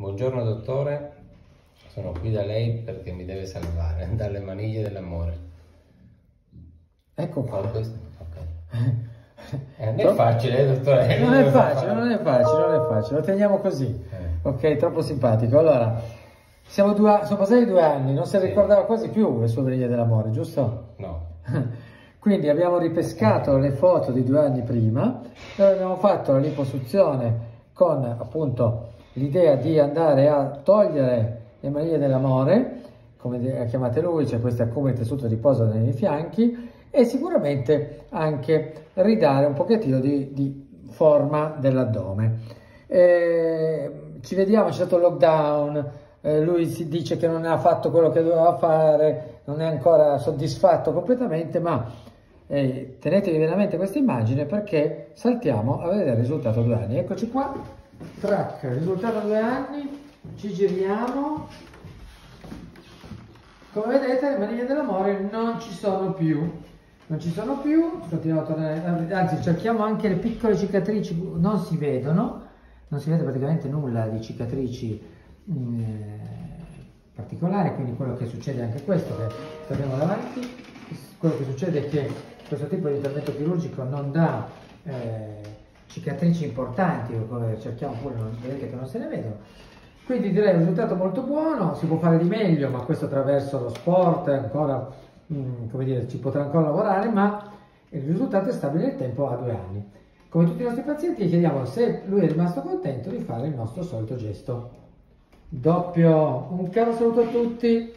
Buongiorno dottore, sono qui da lei perché mi deve salvare dalle maniglie dell'amore. Ecco qua. Con questo? Ok. Eh, non è facile, eh, dottore. Non è facile, non è facile, non è facile, lo teniamo così. Eh. Ok, troppo simpatico. Allora, siamo, due, sono passati due anni, non si Sì. ricordava quasi più le sue maniglie dell'amore, giusto? No. Quindi abbiamo ripescato le foto di due anni prima, dove abbiamo fatto la liposuzione con appunto l'idea di andare a togliere le maniglie dell'amore, come ha chiamate lui, c'è questo accumulo di tessuto riposo nei fianchi e sicuramente anche ridare un pochettino di, di forma dell'addome. Eh, ci vediamo, c'è stato il lockdown, eh, lui si dice che non ha fatto quello che doveva fare, non è ancora soddisfatto completamente, ma eh, tenetevi veramente questa immagine perché saltiamo a vedere il risultato due anni. Eccoci qua, track, risultato due anni, ci giriamo. Come vedete le maniglie dell'amore non ci sono più, non ci sono più, anzi cerchiamo anche le piccole cicatrici, non si vedono, non si vede praticamente nulla di cicatrici eh, particolari, quindi quello che succede è anche questo che torniamo davanti, quello che succede è che questo tipo di intervento chirurgico non dà eh, cicatrici importanti, cerchiamo pure, non, vedete che non se ne vedono. Quindi direi un risultato molto buono, si può fare di meglio, ma questo attraverso lo sport ancora, mm, come dire, ci potrà ancora lavorare, ma il risultato è stabile nel tempo a due anni. Come tutti i nostri pazienti chiediamo se lui è rimasto contento di fare il nostro solito gesto. Doppio, un caro saluto a tutti.